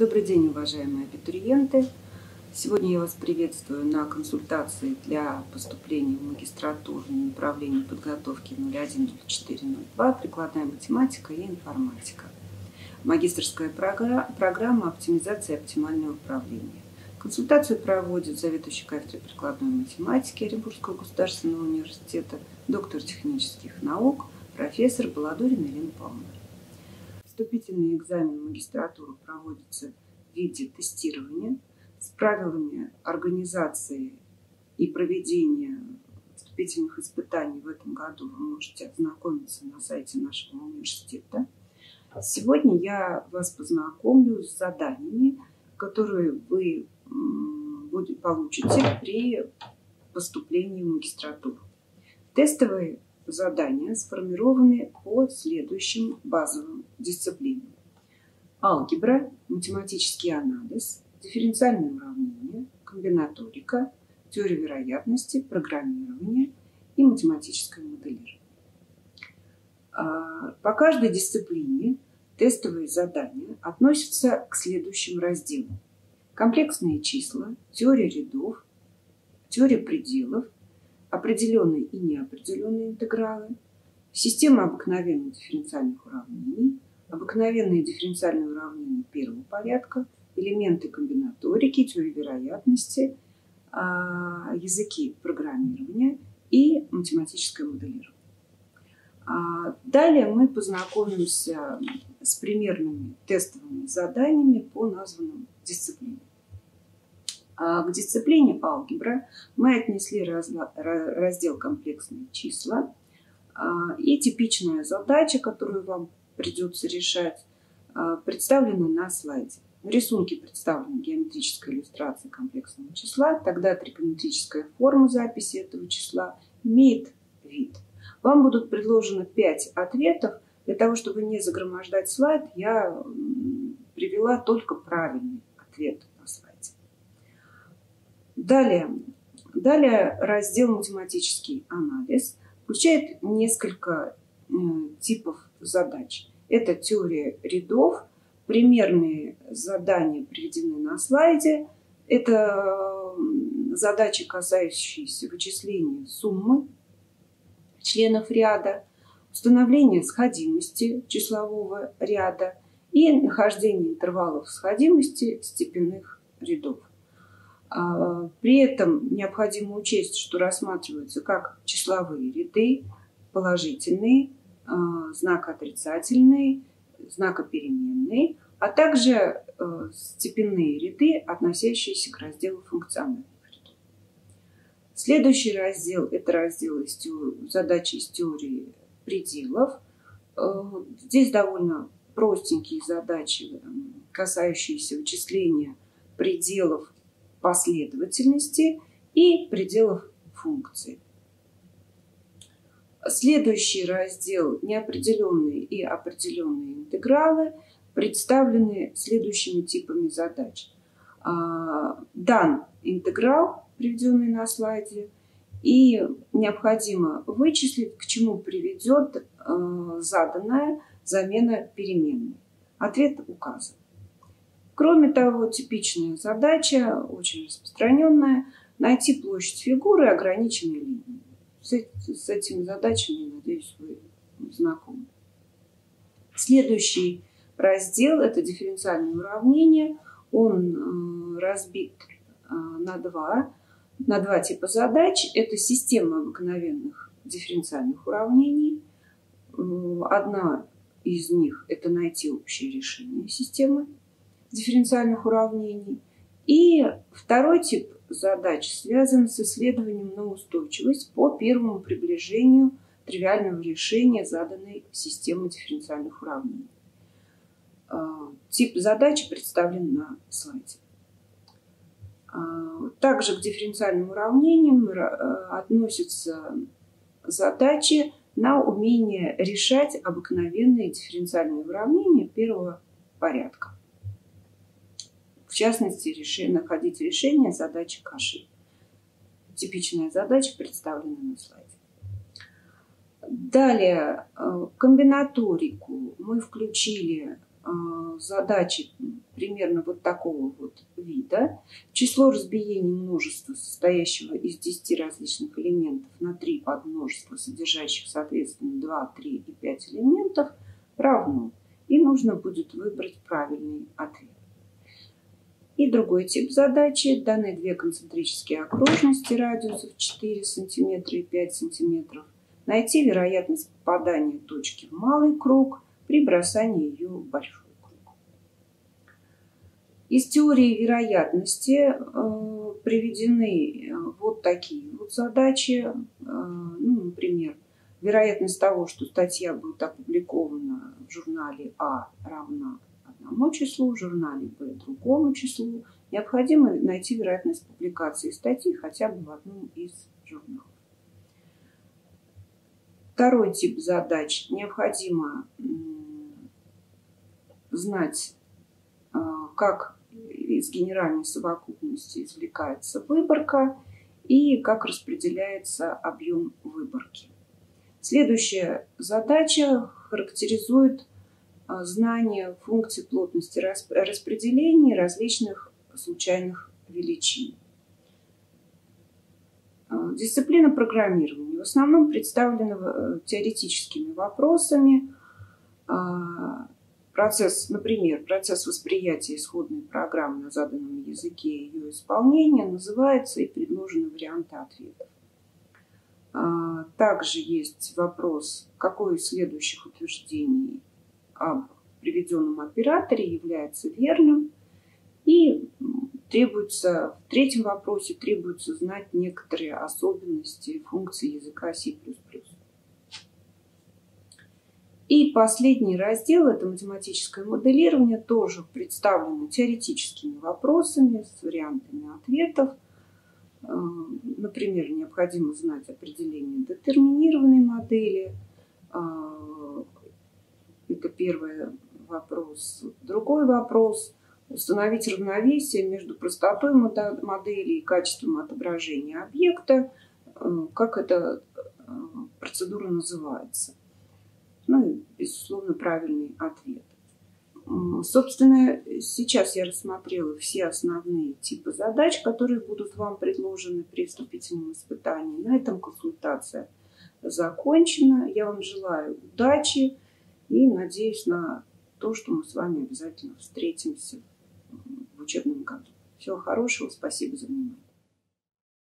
Добрый день, уважаемые абитуриенты! Сегодня я вас приветствую на консультации для поступления в магистратуру на направлении подготовки 01-04-02, прикладная математика и информатика. Магистрская программа оптимизации и оптимального управления. Консультацию проводит заведующий кафедрой прикладной математики Оренбургского государственного университета, доктор технических наук, профессор Баладурина Ирина Павловна. Вступительный экзамен в магистратуру проводится в виде тестирования с правилами организации и проведения вступительных испытаний в этом году вы можете ознакомиться на сайте нашего университета. Сегодня я вас познакомлю с заданиями, которые вы получите при поступлении в магистратуру. Тестовые задания сформированы по следующим базовым дисциплинам. Алгебра, математический анализ, дифференциальное уравнение, комбинаторика, теория вероятности, программирование и математическое моделирование. А, по каждой дисциплине тестовые задания относятся к следующим разделам. Комплексные числа, теория рядов, теория пределов – определенные и неопределенные интегралы, система обыкновенных дифференциальных уравнений, обыкновенные дифференциальные уравнения первого порядка, элементы комбинаторики, теории вероятности, а, языки программирования и математическое моделирование. А, далее мы познакомимся с примерными тестовыми заданиями по названным дисциплинам. А, к дисциплине алгебра мы отнесли раздел комплексные числа. И типичная задача, которую вам придется решать, а, представлена на слайде. На рисунке представлена геометрическая иллюстрация комплексного числа. Тогда тригонометрическая форма записи этого числа имеет вид. Вам будут предложены 5 ответов. Для того, чтобы не загромождать слайд, я привела только правильный ответ на слайде. Далее, далее раздел «Математический анализ» включает несколько э, типов задач. Это теория рядов, примерные задания приведены на слайде. Это задачи, касающиеся вычисления суммы членов ряда, установления сходимости числового ряда и нахождение интервалов сходимости степенных рядов. А, при этом необходимо учесть, что рассматриваются как числовые ряды, положительные, знак отрицательный, знакопеременный, а также э, степенные ряды, относящиеся к разделу функциональных рядов. Следующий раздел – это раздел из теории, задачи из теории пределов. Э, здесь довольно простенькие задачи, касающиеся вычисления пределов последовательности и пределов функции. Следующий раздел «Неопределенные и определенные интегралы» представлены следующими типами задач. А, дан интеграл, приведенный на слайде, и необходимо вычислить, к чему приведет а, заданная замена переменной. Ответ указан. Кроме того, типичная задача, очень распространенная, найти площадь фигуры ограниченной линией. С, с этими задачами, надеюсь, вы знакомы. Следующий раздел – это дифференциальное уравнение. Он э, разбит э, на два, на два типа задач. Это система обыкновенных дифференциальных уравнений. Э, одна из них – это найти общее решение системы дифференциальных уравнений. И второй тип задач связан с исследованием на устойчивость по первому приближению тривиального решения заданной системы дифференциальных уравнений. А, тип задачи представлен на слайде. А, также к дифференциальным уравнениям а, относятся задачи на умение решать обыкновенные дифференциальные уравнения первого порядка в частности, решение, находить решение задачи каши. Типичная задача представлена на слайде. Далее, э, комбинаторику мы включили э, задачи, примерно вот такого вот вида. Число разбиений множества, состоящего из 10 различных элементов на 3 подмножества, содержащих, соответственно, 2, 3 и 5 элементов, равно. И нужно будет выбрать правильный ответ. И другой тип задачи. Даны две концентрические окружности радиусов 4 см и 5 см. Найти вероятность попадания точки в малый круг при бросании ее в большой круг. Из теории вероятности э, приведены э, вот такие вот задачи. Э, ну, например, вероятность того, что статья будет опубликована в журнале А равна одному числу, в журнале Б другому числу, необходимо найти вероятность публикации статьи хотя бы в одном из журналов. Второй тип задач. Необходимо знать, а, как из генеральной совокупности извлекается выборка и как распределяется объем выборки. Следующая задача характеризует знание функций плотности распределения различных случайных величин. А, дисциплина программирования в основном представлена э, теоретическими вопросами. Процесс, например, процесс восприятия исходной программы на заданном языке и ее исполнения называется и предложены варианты ответов. Также есть вопрос, какое из следующих утверждений об приведенном операторе является верным. И требуется, в третьем вопросе требуется знать некоторые особенности функции языка C++. И последний раздел – это математическое моделирование, тоже представлено теоретическими вопросами с вариантами ответов. Э, например, необходимо знать определение детерминированной модели, это первый вопрос. Другой вопрос – установить равновесие между простотой модели и качеством отображения объекта. Э, как эта э, процедура называется? Ну безусловно, правильный ответ. Собственно, сейчас я рассмотрела все основные типы задач, которые будут вам предложены при вступительном испытании. На этом консультация закончена. Я вам желаю удачи. И надеюсь на то, что мы с вами обязательно встретимся в учебном году. Всего хорошего, спасибо за внимание.